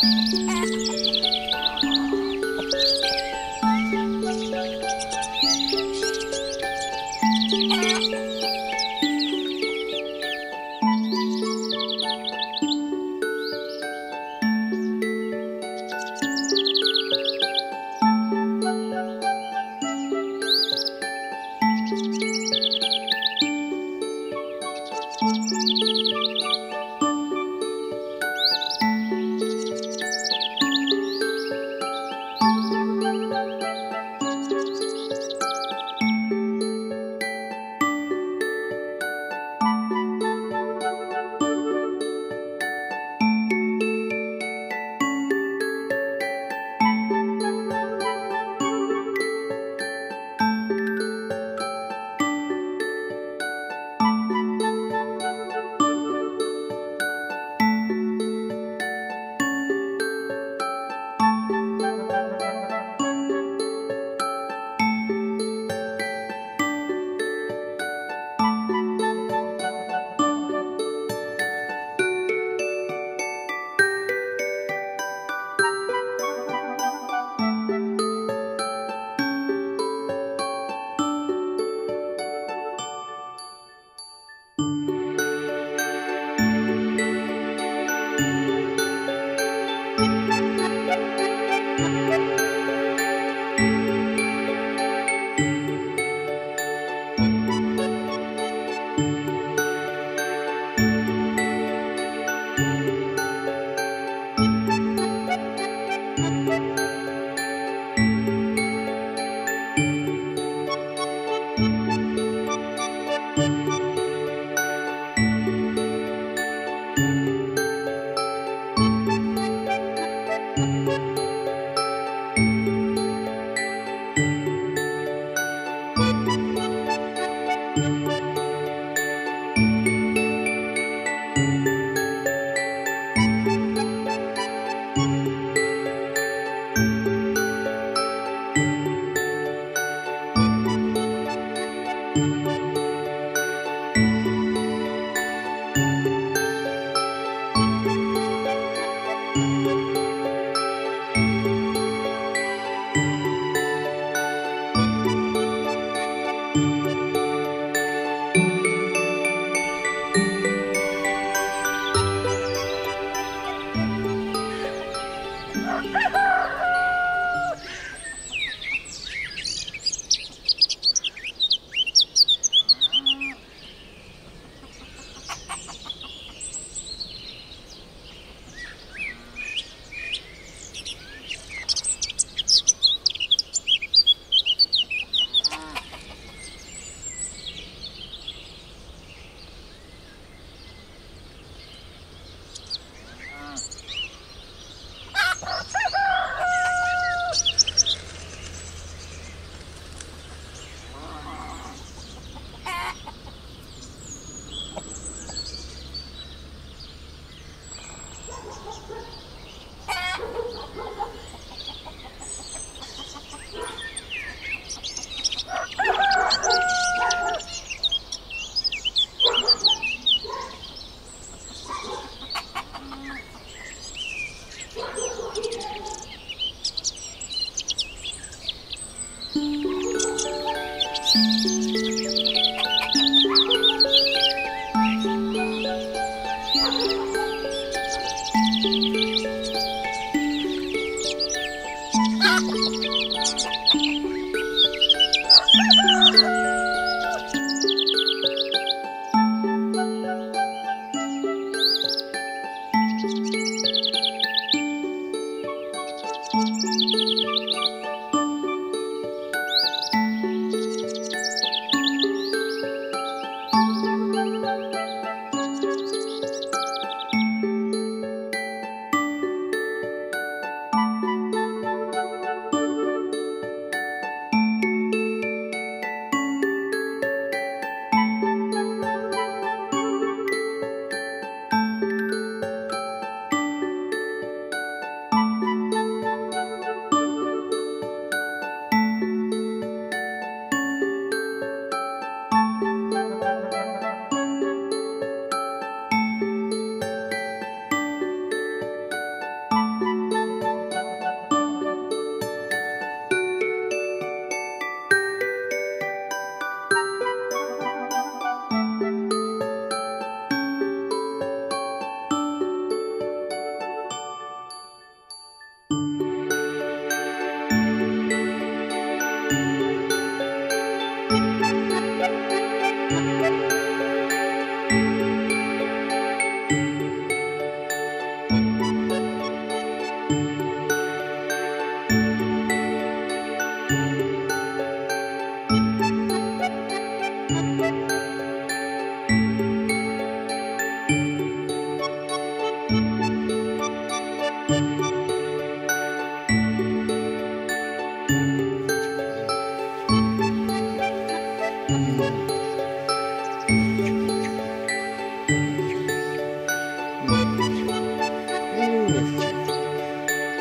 É.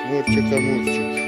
Мурчик, Мурчик. А